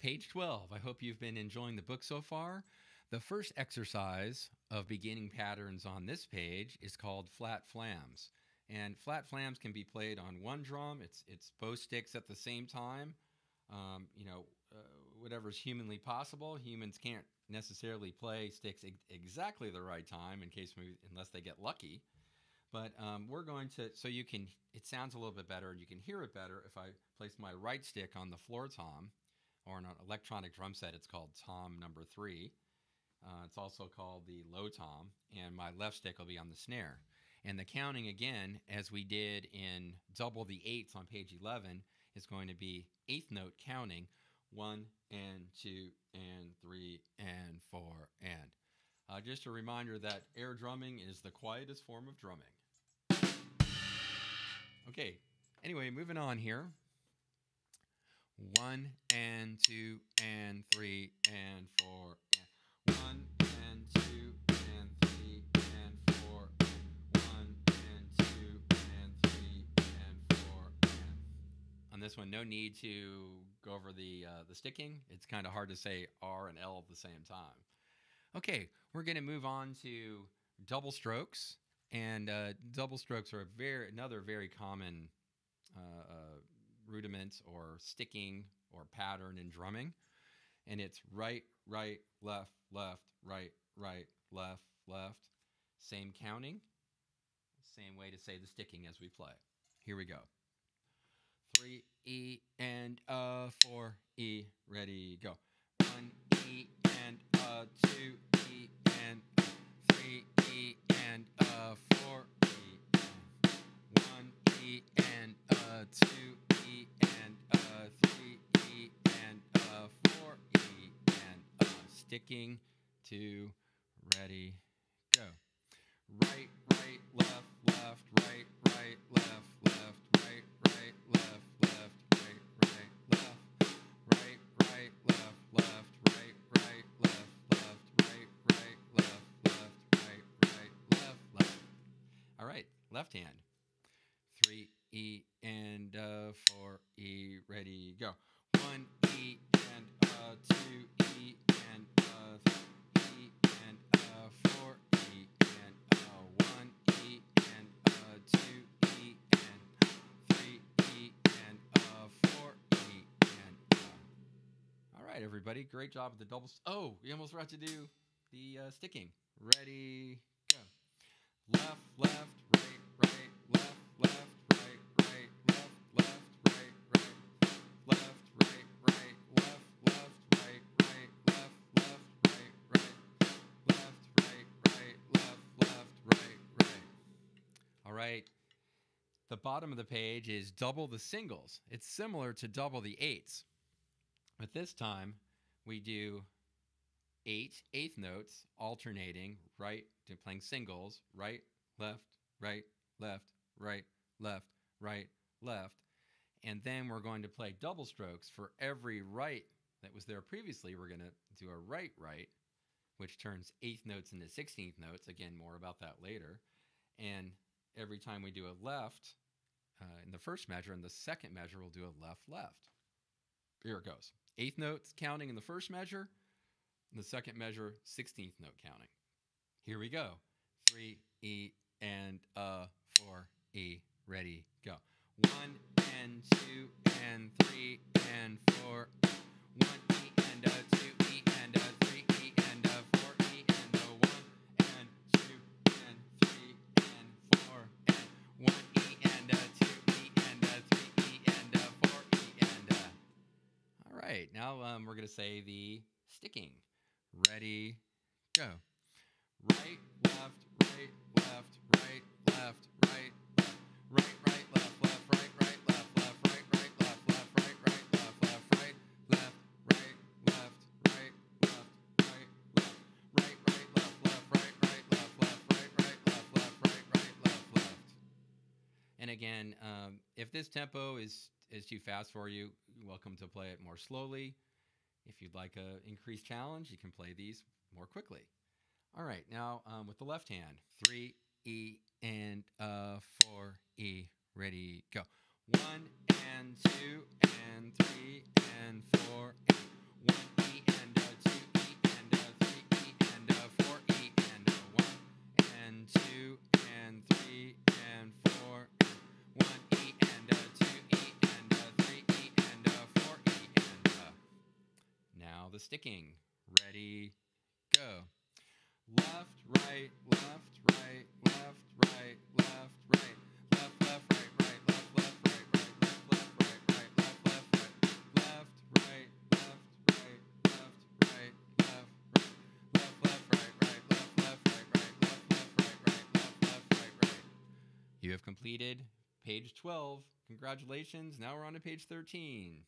Page 12. I hope you've been enjoying the book so far. The first exercise of beginning patterns on this page is called flat flams. And flat flams can be played on one drum. It's it's both sticks at the same time. Um, you know, uh, whatever's humanly possible. Humans can't necessarily play sticks ex- exactly the right time in case unless they get lucky. But um, we're going to so you can. It sounds a little bit better and you can hear it better if I place my right stick on the floor tom, or an electronic drum set. It's called tom number three. Uh, it's also called the low tom, and my left stick will be on the snare. And the counting again, as we did in double the eighths on page 11, is going to be eighth note counting one and two and three and four and. Uh, just a reminder that air drumming is the quietest form of drumming. Okay, anyway, moving on here. One and two and three and four one and two and three and four one and two and three and four. On this one, no need to go over the uh, the sticking. It's kind of hard to say R and L at the same time. Okay, we're going to move on to double strokes, and uh, double strokes are a very another very common uh, uh, rudiment or sticking or pattern in drumming, and it's right, right, left, left, right, right, left, left. Same counting, same way to say the sticking as we play. Here we go. Three E and a four E. Ready, go. Sticking to ready go. Right, right, left, left, right, right, left, left, right, right, left, left, right, right, left, right, right, left, left, right, right, left, left, right, right, left, left, right, right, left, left. All right, left hand. Three E and a four E. Ready, go. One E right, everybody, great job with the doubles. Oh, we almost forgot to do the uh, sticking. Ready, go. Left, left, right, right, left, left, right, right, left, left, right, right, left, right, right, left, left, right, right, left, left, right, right, left, right, right, left, left, right, right. All right. The bottom of the page is double the singles. It's similar to double the eighths. But this time we do eight eighth notes alternating right to playing singles right left right left right left right left. And then we're going to play double strokes for every right that was there previously. We're going to do a right right which turns eighth notes into 16th notes. Again more about that later. And every time we do a left uh, in the first measure and the second measure we'll do a left left. Here it goes eighth notes counting in the first measure in the second measure, 16th note counting. Here we go. Three E and a four E. Ready, go. One and two and three and four. Now um, we're gonna say the sticking. Ready, go. Right, left, right, left, right, left, right, right, right, left, left, right, right, left, left, right, right, left, left, right, right, left, left, right, left, right, left, right, left, right, left, right, right, left, left, right, right, left, left, right, right, left, left, right, right, left, left. And again, um, if this tempo is is too fast for you, you're welcome to play it more slowly. If you'd like a increased challenge, you can play these more quickly. All right, now um, with the left hand, three E and a four E. Ready, go. One and two and three and four. And sticking. Ready, go. Left, right, left, right, left, right, left, right. Left, left, right, right, left, left, right, right, left, left, right, right, left, left, right. Left, right, left, right, left, right, left, right. Left, left, right, right, left, left, right, right, left, left, right, right, left, left, right, right. You have completed page 12. Congratulations. Now we're on to page 13.